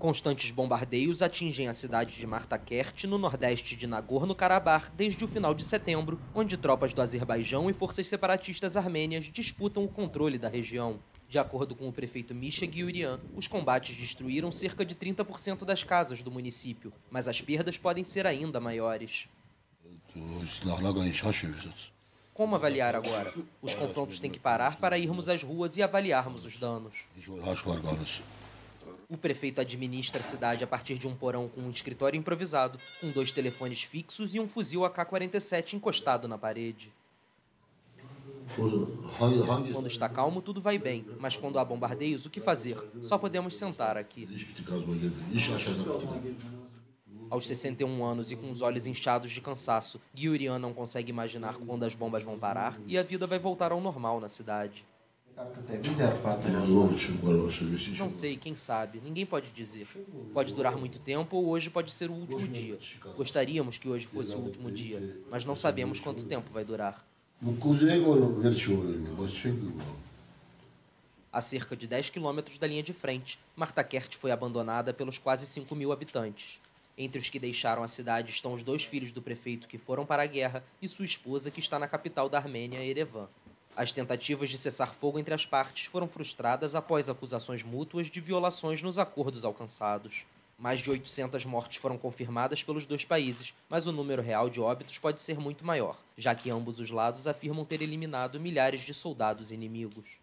Constantes bombardeios atingem a cidade de Martakert, no nordeste de Nagorno-Karabakh, desde o final de setembro, onde tropas do Azerbaijão e forças separatistas armênias disputam o controle da região. De acordo com o prefeito Misha Gyurian, os combates destruíram cerca de 30% das casas do município, mas as perdas podem ser ainda maiores. Como avaliar agora? Os confrontos têm que parar para irmos às ruas e avaliarmos os danos. O prefeito administra a cidade a partir de um porão com um escritório improvisado, com dois telefones fixos e um fuzil AK-47 encostado na parede. Quando está calmo, tudo vai bem, mas quando há bombardeios, o que fazer? Só podemos sentar aqui. Aos 61 anos e com os olhos inchados de cansaço, Gyurian não consegue imaginar quando as bombas vão parar e a vida vai voltar ao normal na cidade. Não sei, quem sabe. Ninguém pode dizer. Pode durar muito tempo ou hoje pode ser o último dia. Gostaríamos que hoje fosse o último dia, mas não sabemos quanto tempo vai durar. A cerca de 10 quilômetros da linha de frente, Martakert foi abandonada pelos quase 5 mil habitantes. Entre os que deixaram a cidade estão os dois filhos do prefeito que foram para a guerra e sua esposa que está na capital da Armênia, Erevan. As tentativas de cessar fogo entre as partes foram frustradas após acusações mútuas de violações nos acordos alcançados. Mais de 800 mortes foram confirmadas pelos dois países, mas o número real de óbitos pode ser muito maior, já que ambos os lados afirmam ter eliminado milhares de soldados inimigos.